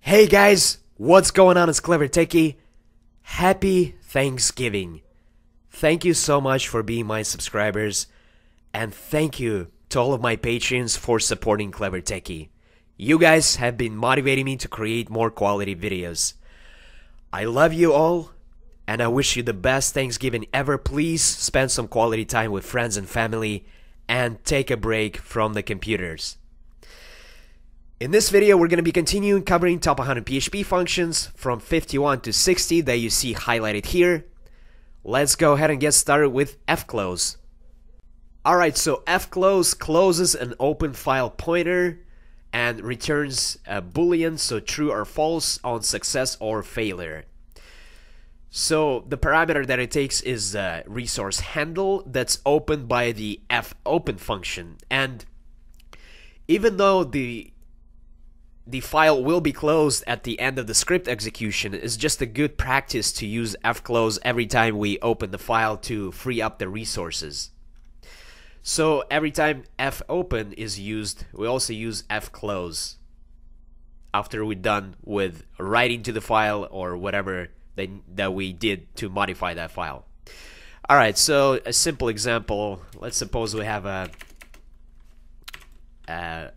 Hey guys, what's going on? It's Clever Techie. Happy Thanksgiving. Thank you so much for being my subscribers, and thank you to all of my patrons for supporting Clever Techie. You guys have been motivating me to create more quality videos. I love you all, and I wish you the best Thanksgiving ever. Please spend some quality time with friends and family, and take a break from the computers. In this video, we're going to be continuing covering top 100 PHP functions from 51 to 60 that you see highlighted here. Let's go ahead and get started with fclose. Alright, so fclose closes an open file pointer and returns a boolean, so true or false, on success or failure. So the parameter that it takes is a resource handle that's opened by the fopen function. And even though the the file will be closed at the end of the script execution It's just a good practice to use fclose every time we open the file to free up the resources. So every time fopen is used, we also use fclose after we're done with writing to the file or whatever that, that we did to modify that file. Alright, so a simple example, let's suppose we have a, a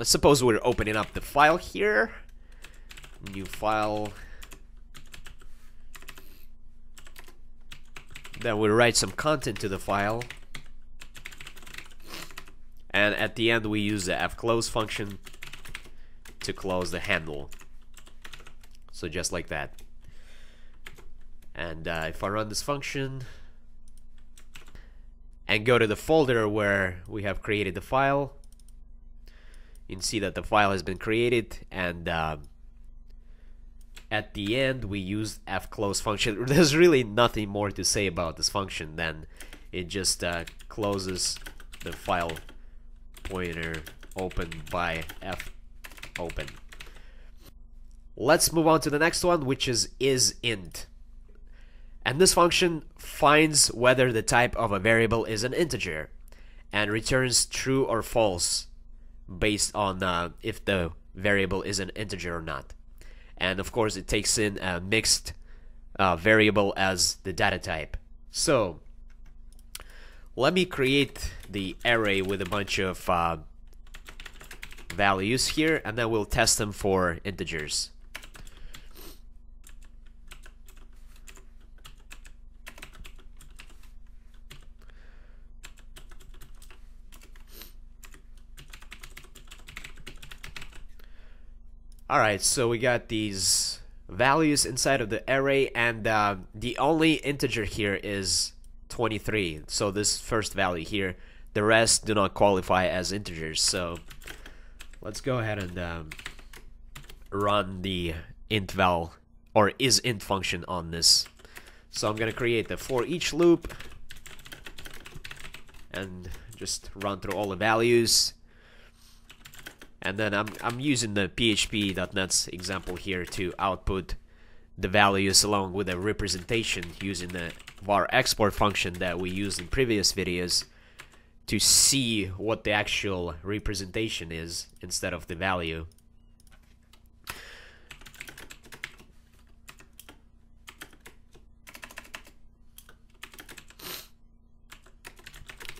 Let's suppose we're opening up the file here. New file. Then we write some content to the file. And at the end we use the fclose function to close the handle. So just like that. And uh, if I run this function and go to the folder where we have created the file, you can see that the file has been created and uh, at the end we use fclose function. There's really nothing more to say about this function than it just uh, closes the file pointer open by fopen let's move on to the next one which is isInt and this function finds whether the type of a variable is an integer and returns true or false based on uh, if the variable is an integer or not. And of course, it takes in a mixed uh, variable as the data type. So, let me create the array with a bunch of uh, values here, and then we'll test them for integers. Alright, so we got these values inside of the array, and uh, the only integer here is 23. So this first value here, the rest do not qualify as integers. So let's go ahead and um, run the int val or isInt function on this. So I'm gonna create the for each loop and just run through all the values and then I'm, I'm using the php.net's example here to output the values along with a representation using the var export function that we used in previous videos to see what the actual representation is instead of the value.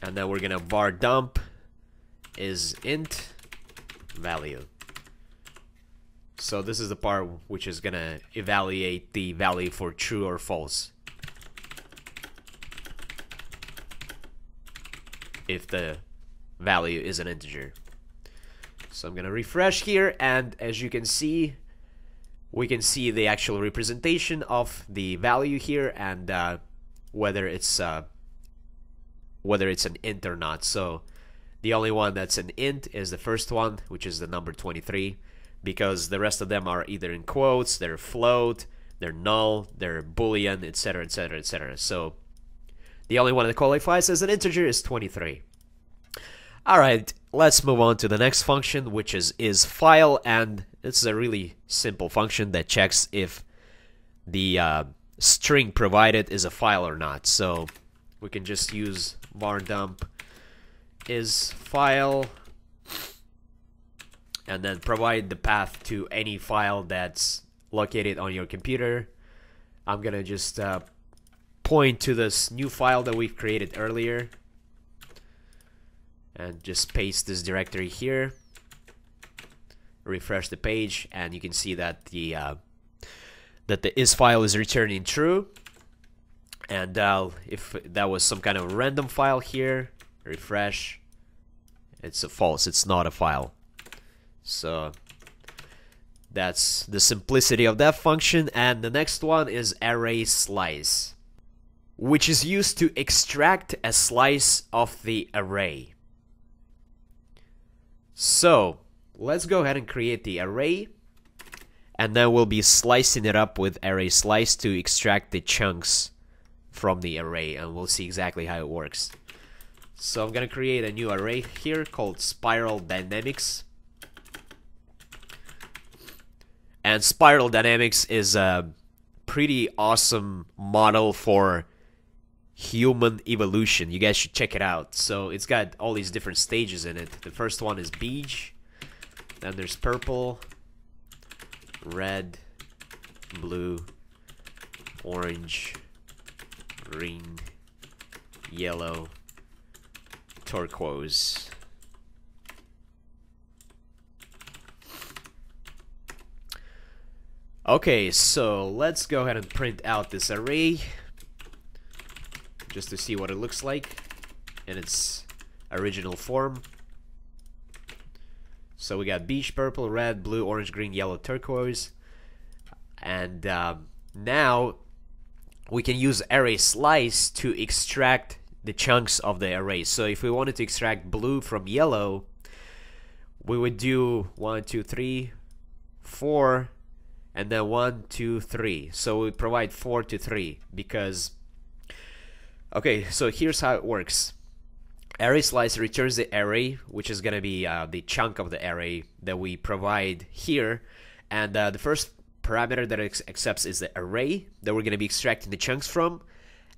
And then we're gonna var dump is int value. So this is the part which is gonna evaluate the value for true or false. If the value is an integer. So I'm gonna refresh here and as you can see we can see the actual representation of the value here and uh, whether it's uh, whether it's an int or not. So the only one that's an int is the first one, which is the number 23, because the rest of them are either in quotes, they're float, they're null, they're boolean, etc., etc., etc. So the only one that qualifies as an integer is 23. Alright, let's move on to the next function, which is isFile, and this is a really simple function that checks if the uh, string provided is a file or not. So we can just use var dump is file and then provide the path to any file that's located on your computer. I'm gonna just uh, point to this new file that we've created earlier and just paste this directory here. Refresh the page and you can see that the uh, that the is file is returning true. And uh, if that was some kind of random file here refresh it's a false. It's not a file. So that's the simplicity of that function. And the next one is array slice which is used to extract a slice of the array. So let's go ahead and create the array. And then we'll be slicing it up with array slice to extract the chunks from the array. And we'll see exactly how it works. So I'm gonna create a new array here called Spiral Dynamics. And Spiral Dynamics is a pretty awesome model for human evolution. You guys should check it out. So it's got all these different stages in it. The first one is beige, then there's purple, red, blue, orange, green, yellow, turquoise. Okay, so let's go ahead and print out this array just to see what it looks like in its original form. So we got beige, purple, red, blue, orange, green, yellow, turquoise. And um, now we can use array slice to extract the chunks of the array. So if we wanted to extract blue from yellow, we would do one, two, three, four, and then one, two, three. So we provide four to three because. Okay, so here's how it works. Array slice returns the array, which is gonna be uh, the chunk of the array that we provide here, and uh, the first parameter that it accepts is the array that we're going to be extracting the chunks from,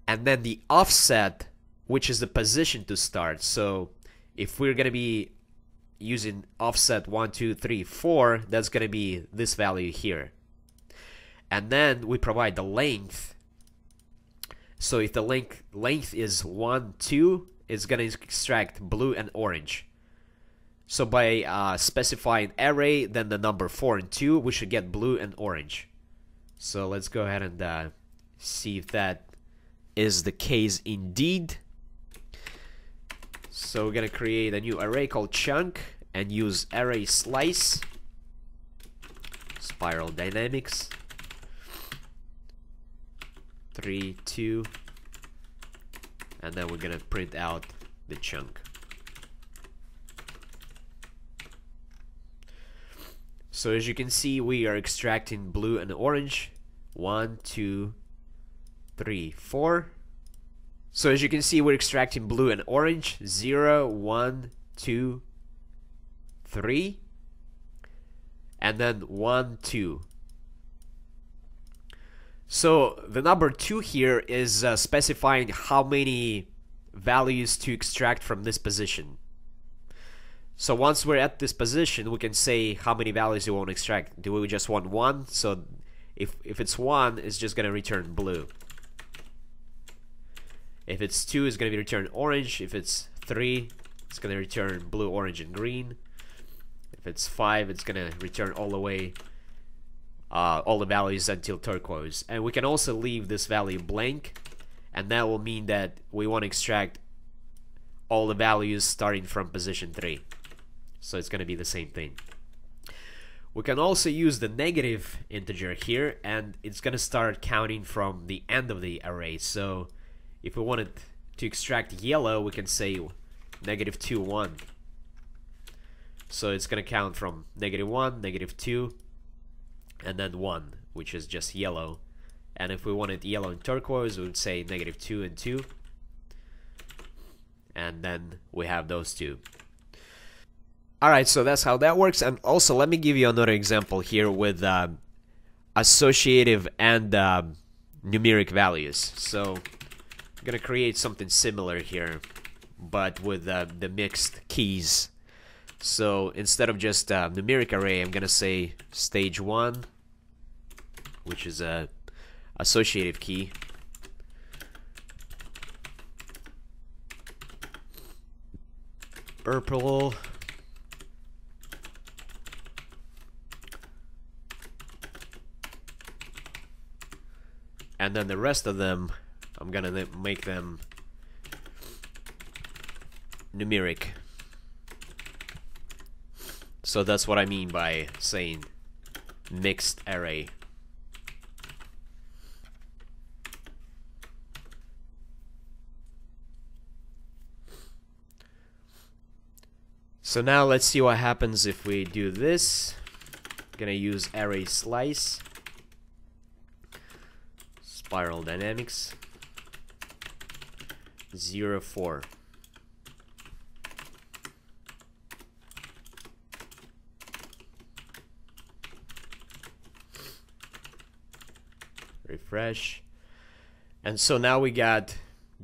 and then the offset, which is the position to start. So if we're going to be using offset 1, 2, 3, 4, that's going to be this value here. And then we provide the length. So if the length length is 1, 2, it's going to extract blue and orange. So by uh, specifying array, then the number 4 and 2, we should get blue and orange. So let's go ahead and uh, see if that is the case indeed. So we're going to create a new array called chunk and use array slice. Spiral dynamics. 3, 2. And then we're going to print out the chunk. So as you can see, we are extracting blue and orange. One, two, three, four. So as you can see, we're extracting blue and orange. Zero, one, two, three. And then one, two. So the number two here is uh, specifying how many values to extract from this position. So once we're at this position, we can say how many values we want to extract. Do we just want one? So if, if it's one, it's just going to return blue. If it's two, it's going to be returned orange. If it's three, it's going to return blue, orange, and green. If it's five, it's going to return all the way, uh, all the values until turquoise. And we can also leave this value blank, and that will mean that we want to extract all the values starting from position 3 so it's going to be the same thing. We can also use the negative integer here, and it's going to start counting from the end of the array. So if we wanted to extract yellow, we can say negative 2, 1. So it's going to count from negative 1, negative 2, and then 1, which is just yellow. And if we wanted yellow and turquoise, we would say negative 2 and 2. And then we have those two. Alright, so that's how that works. And also, let me give you another example here with uh, associative and uh, numeric values. So, I'm to create something similar here, but with uh, the mixed keys. So instead of just a numeric array, I'm gonna say stage one, which is a associative key. Purple. And then the rest of them, I'm gonna make them numeric. So that's what I mean by saying mixed array. So now let's see what happens if we do this. I'm Gonna use array slice, spiral dynamics, 0, 4. refresh. And so now we got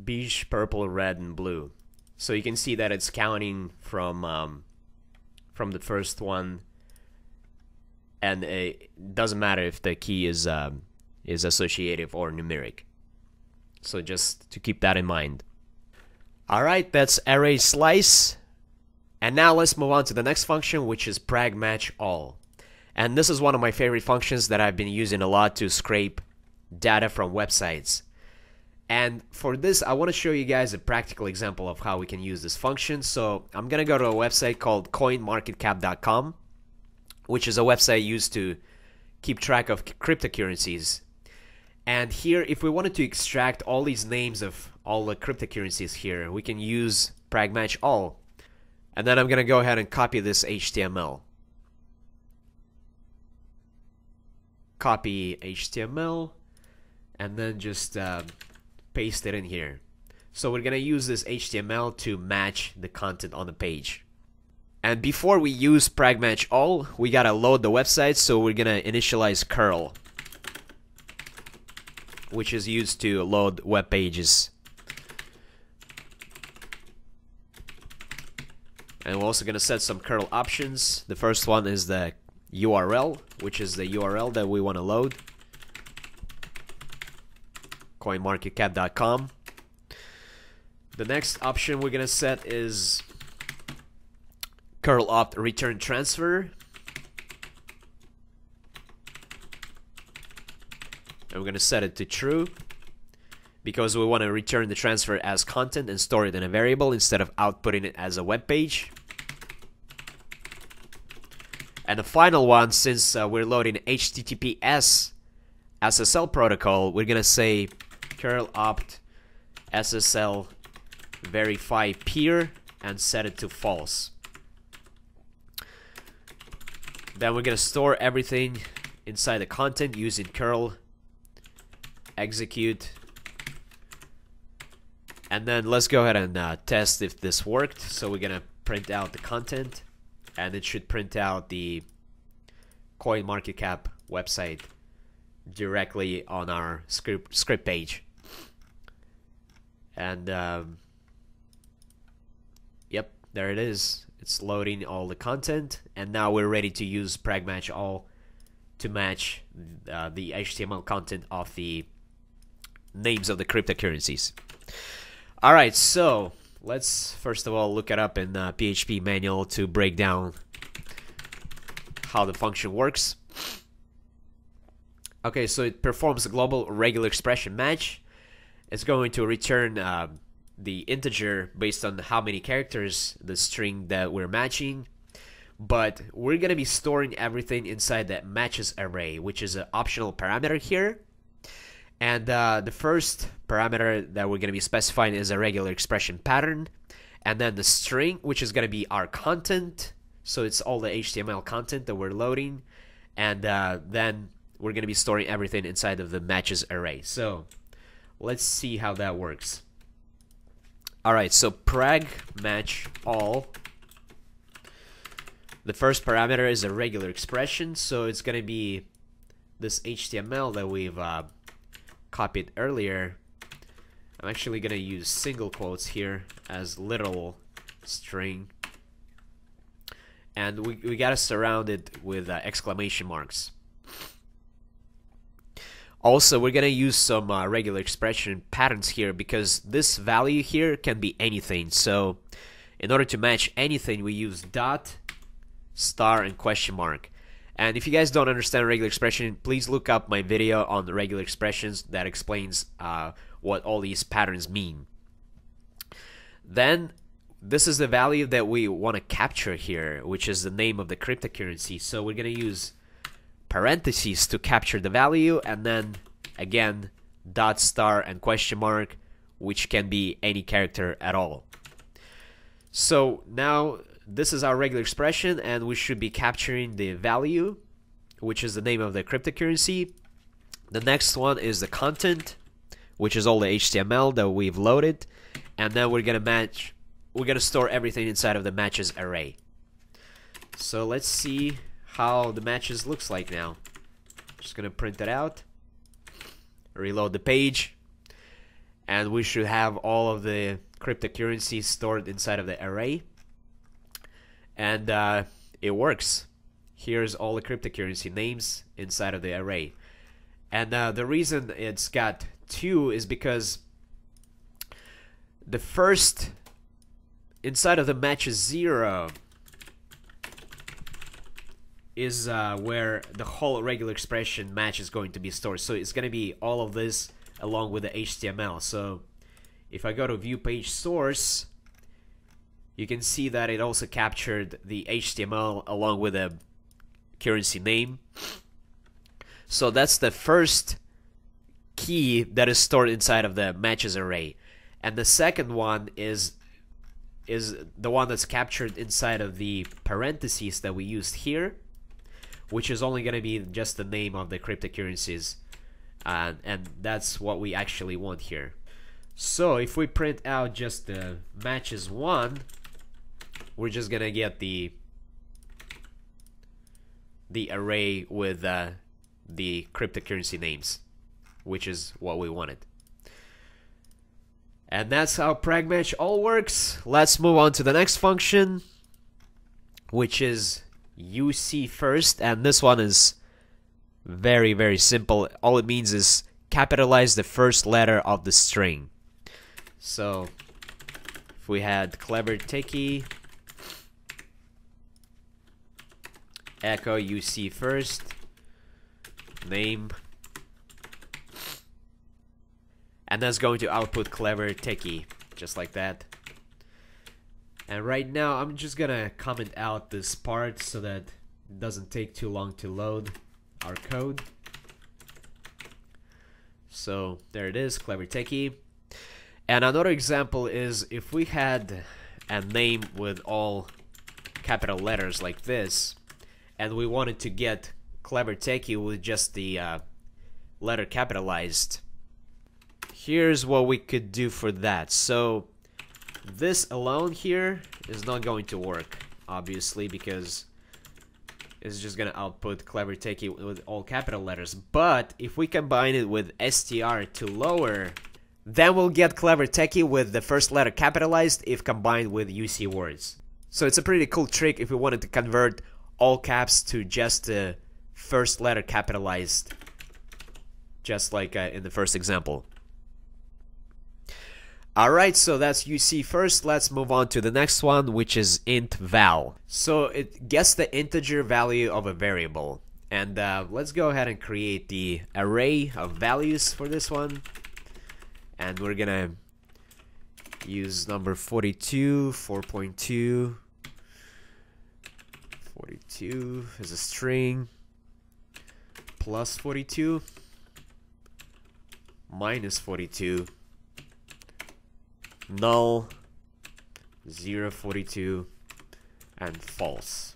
beige, purple, red, and blue. So you can see that it's counting from um, from the first one, and it doesn't matter if the key is um, is associative or numeric. So just to keep that in mind. All right, that's array slice. And now let's move on to the next function, which is preg match all. And this is one of my favorite functions that I've been using a lot to scrape data from websites. And for this, I want to show you guys a practical example of how we can use this function. So I'm going to go to a website called coinmarketcap.com, which is a website used to keep track of cryptocurrencies. And here, if we wanted to extract all these names of all the cryptocurrencies here, we can use pregmatch all. And then I'm going to go ahead and copy this HTML. Copy HTML and then just uh, paste it in here. So we're gonna use this HTML to match the content on the page. And before we use pregmatch all, we gotta load the website, so we're gonna initialize curl, which is used to load web pages. And we're also gonna set some curl options. The first one is the URL, which is the URL that we want to load coinmarketcap.com. The next option we're going to set is curl opt return transfer. And we're going to set it to true because we want to return the transfer as content and store it in a variable instead of outputting it as a web page. And the final one, since uh, we're loading HTTPS SSL protocol, we're going to say curl opt SSL verify peer and set it to false. Then we're gonna store everything inside the content using curl execute. And then let's go ahead and uh, test if this worked. So we're gonna print out the content and it should print out the CoinMarketCap website directly on our script script page. And um, yep, there it is. It's loading all the content, and now we're ready to use pregmatch all to match uh, the HTML content of the names of the cryptocurrencies. All right, so let's first of all look it up in the PHP manual to break down how the function works. Okay, so it performs a global regular expression match it's going to return uh, the integer based on how many characters the string that we're matching but we're going to be storing everything inside that matches array which is an optional parameter here and uh, the first parameter that we're going to be specifying is a regular expression pattern. And then the string which is going to be our content. So it's all the html content that we're loading. And uh, then we're going to be storing everything inside of the matches array. So Let's see how that works. Alright, so preg match all. The first parameter is a regular expression, so it's going to be this HTML that we've uh, copied earlier. I'm actually going to use single quotes here as literal string. and we, we gotta surround it with uh, exclamation marks. Also, we're gonna use some uh, regular expression patterns here because this value here can be anything. So, in order to match anything, we use dot, star, and question mark. And if you guys don't understand regular expression, please look up my video on the regular expressions that explains uh, what all these patterns mean. Then this is the value that we want to capture here, which is the name of the cryptocurrency. So we're going to use parentheses to capture the value, and then again, dot star and question mark, which can be any character at all. So now this is our regular expression, and we should be capturing the value, which is the name of the cryptocurrency. The next one is the content, which is all the HTML that we've loaded, and then we're gonna match. We're gonna store everything inside of the matches array. So let's see how the matches looks like now. Just gonna print it out, reload the page, and we should have all of the cryptocurrencies stored inside of the array. And uh, it works. Here's all the cryptocurrency names inside of the array. And uh, the reason it's got two is because the first inside of the matches zero is uh, where the whole regular expression match is going to be stored. So it's going to be all of this along with the HTML. So if I go to view page source, you can see that it also captured the HTML along with the currency name. So that's the first key that is stored inside of the matches array. And the second one is is the one that's captured inside of the parentheses that we used here which is only going to be just the name of the cryptocurrencies. And that's what we actually want here. So if we print out just the matches one, we're just to get the the array with uh, the cryptocurrency names, which is what we wanted. And that's how pregmatch all works. Let's move on to the next function, which is UC first, and this one is very, very simple. All it means is capitalize the first letter of the string. So, if we had clever techie, echo UC first, name, and that's going to output clever techie, just like that. And right now, I'm just gonna comment out this part so that it doesn't take too long to load our code. So there it is, Clever Techie. And another example is if we had a name with all capital letters like this, and we wanted to get Clever Techie with just the uh, letter capitalized, here's what we could do for that. So this alone here is not going to work, obviously, because it's just gonna output clever techie with all capital letters. But if we combine it with str to lower, then we'll get clever techie with the first letter capitalized if combined with UC words. So it's a pretty cool trick if we wanted to convert all caps to just the first letter capitalized, just like uh, in the first example. Alright, so that's UC first. Let's move on to the next one, which is int val. So it gets the integer value of a variable. And uh, let's go ahead and create the array of values for this one. And we're gonna use number 42, 4.2, 42 as a string, plus 42, minus 42, null, 0 042, and false.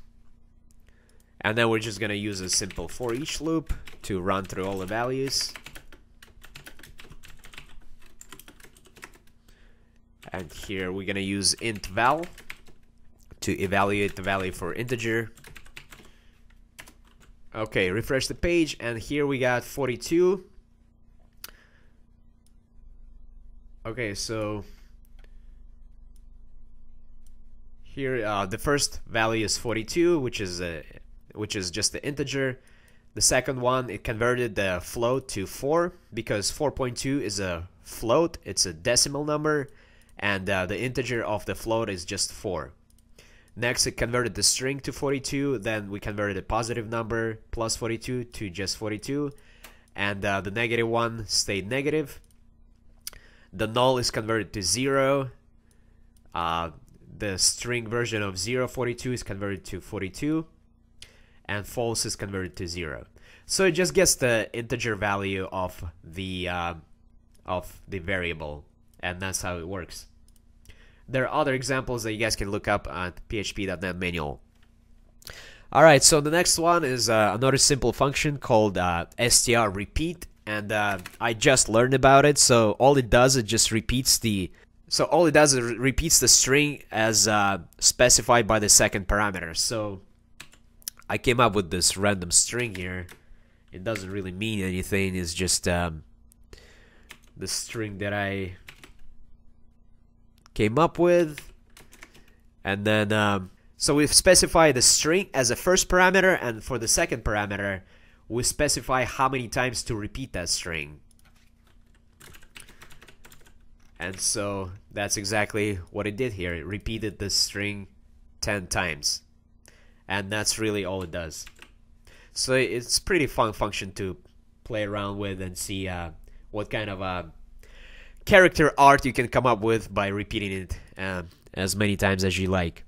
And then we're just going to use a simple for each loop to run through all the values. And here we're going to use int val to evaluate the value for integer. Okay, refresh the page, and here we got 42. Okay, so here uh, the first value is 42, which is a which is just the integer. The second one it converted the float to 4 because 4.2 is a float, it's a decimal number, and uh, the integer of the float is just 4. Next, it converted the string to 42. Then we converted a positive number plus 42 to just 42. And uh, the negative one stayed negative. The null is converted to 0. Uh, the string version of 0, 42 is converted to 42. And false is converted to 0. So it just gets the integer value of the uh, of the variable. And that's how it works. There are other examples that you guys can look up at php.net manual. Alright, so the next one is uh, another simple function called uh, str repeat. And uh, I just learned about it. So all it does it just repeats the so all it does is repeats the string as uh, specified by the second parameter. So I came up with this random string here. It doesn't really mean anything. It's just um, the string that I came up with. And then, um, so we've specified the string as a first parameter, and for the second parameter, we specify how many times to repeat that string. And so that's exactly what it did here. It repeated the string 10 times. And that's really all it does. So it's pretty fun function to play around with and see uh, what kind of uh, character art you can come up with by repeating it uh, as many times as you like.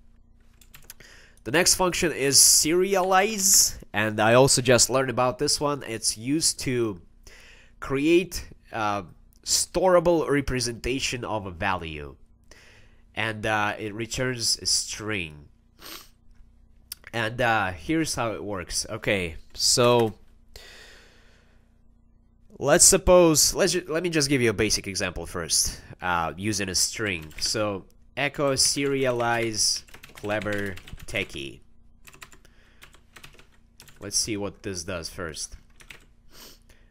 The next function is serialize, and I also just learned about this one. It's used to create a storable representation of a value, and uh, it returns a string. And uh, here's how it works. Okay, so let's suppose let's let me just give you a basic example first uh, using a string. So echo serialize clever techie. Let's see what this does first.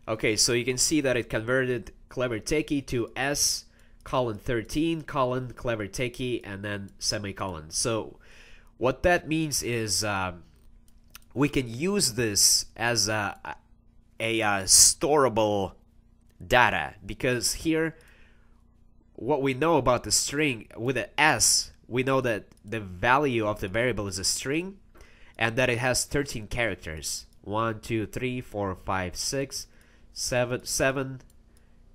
Okay so you can see that it converted clever techie to s colon 13 colon clever techie and then semicolon. So what that means is uh, we can use this as a a uh, storable data. Because here what we know about the string with an s we know that the value of the variable is a string and that it has 13 characters. 1 2 3 4 5 6 7 7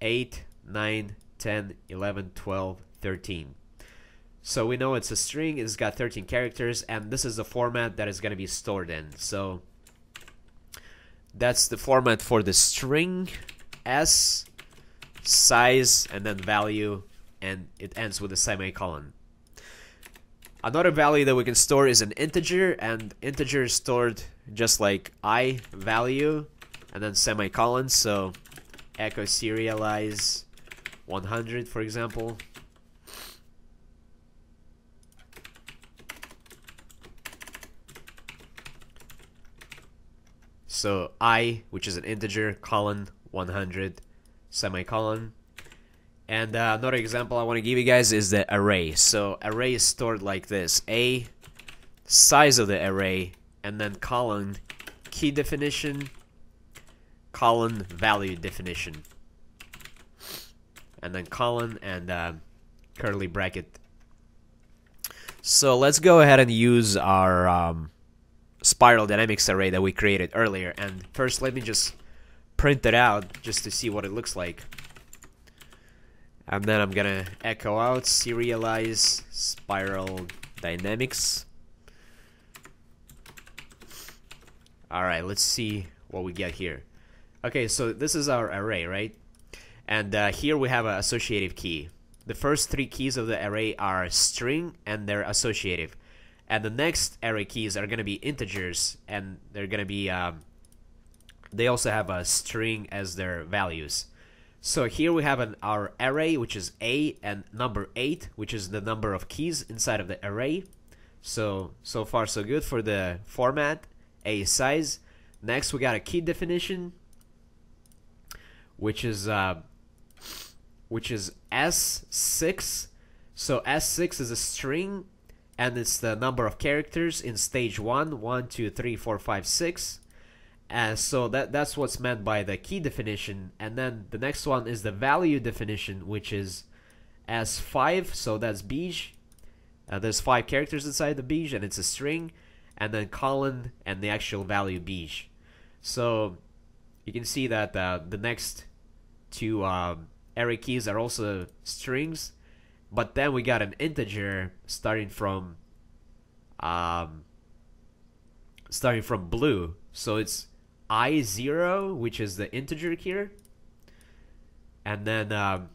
8 9 10 11 12 13 so we know it's a string it's got 13 characters and this is the format that is going to be stored in. So that's the format for the string s size and then value and it ends with a semicolon. Another value that we can store is an integer and integer is stored just like i value and then semicolon. So echo serialize 100 for example So i, which is an integer, colon 100, semicolon. And uh, another example I want to give you guys is the array. So array is stored like this. A, size of the array, and then colon, key definition, colon, value definition. And then colon and uh, curly bracket. So let's go ahead and use our um, spiral dynamics array that we created earlier. And first, let me just print it out just to see what it looks like. And then I'm gonna echo out serialize spiral dynamics. Alright, let's see what we get here. Okay, so this is our array, right? And uh, here we have an associative key. The first three keys of the array are string and they're associative and the next array keys are going to be integers and they're going to be um, they also have a string as their values. So here we have an our array which is a and number 8 which is the number of keys inside of the array. So so far so good for the format a size. Next we got a key definition which is uh, which is s6 so s6 is a string and it's the number of characters in stage 1, 1, 2, 3, 4, 5, 6. And so that that's what's meant by the key definition. And then the next one is the value definition, which is as 5, so that's beige. Uh, there's 5 characters inside the beige, and it's a string. And then colon and the actual value beige. So you can see that uh, the next two um, array keys are also strings but then we got an integer starting from um, starting from blue. So it's i0, which is the integer here. And then um,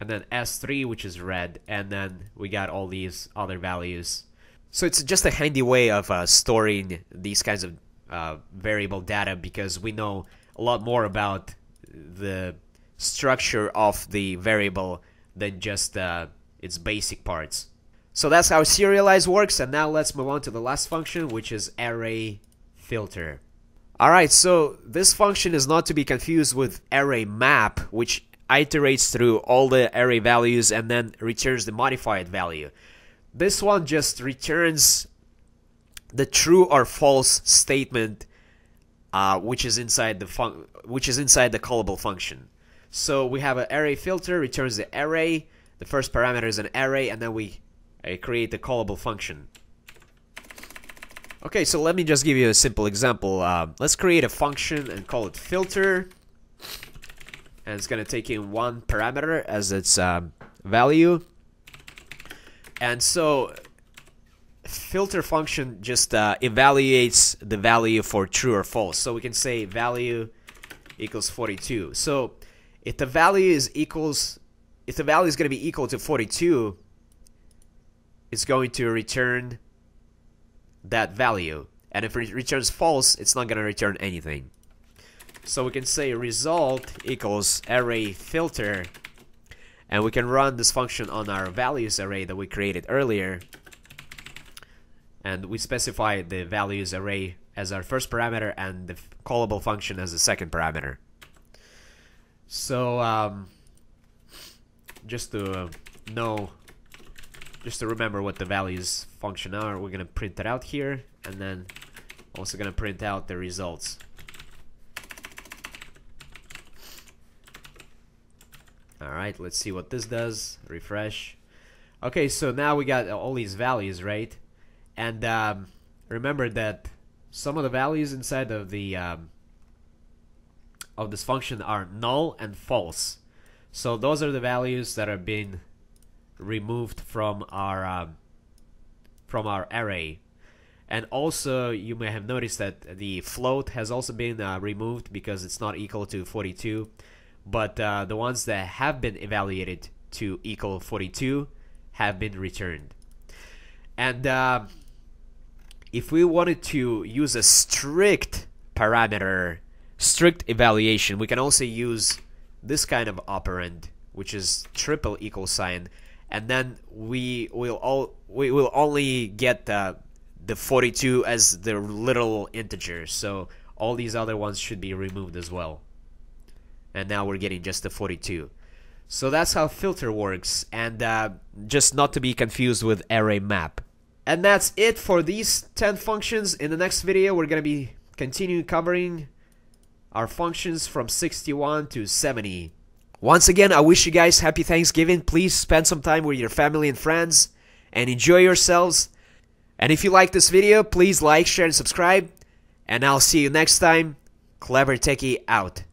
and then s3, which is red. And then we got all these other values. So it's just a handy way of uh, storing these kinds of uh, variable data because we know a lot more about the structure of the variable than just uh, its basic parts. So that's how serialize works, and now let's move on to the last function, which is array filter. Alright, so this function is not to be confused with array map, which iterates through all the array values and then returns the modified value. This one just returns the true or false statement uh, which is inside the which is inside the callable function. So we have an array filter, returns the array, the first parameter is an array, and then we uh, create the callable function. Okay, so let me just give you a simple example. Uh, let's create a function and call it filter. And it's going to take in one parameter as its um, value. And so filter function just uh, evaluates the value for true or false. So we can say value equals 42. So if the value is equals if the value is going to be equal to 42 it's going to return that value. And if it returns false it's not going to return anything. So we can say result equals array filter and we can run this function on our values array that we created earlier. And we specify the values array as our first parameter and the callable function as the second parameter so, um, just to know, just to remember what the values function are, we're going to print that out here, and then also going to print out the results. Alright, let's see what this does. Refresh. Okay, so now we got all these values, right? And um, remember that some of the values inside of the um, of this function are null and false. So those are the values that are being removed from our um, from our array. And also, you may have noticed that the float has also been uh, removed because it's not equal to 42. But uh, the ones that have been evaluated to equal 42 have been returned. And uh, if we wanted to use a strict parameter strict evaluation, we can also use this kind of operand, which is triple equal sign, and then we will all we will only get the the 42 as the literal integer. So all these other ones should be removed as well. And now we're getting just the 42. So that's how filter works, and uh, just not to be confused with array map. And that's it for these 10 functions. In the next video, we're going to be continuing covering our functions from 61 to 70. Once again, I wish you guys happy Thanksgiving. Please spend some time with your family and friends and enjoy yourselves. And if you like this video, please like, share, and subscribe. And I'll see you next time. Clever Techie out.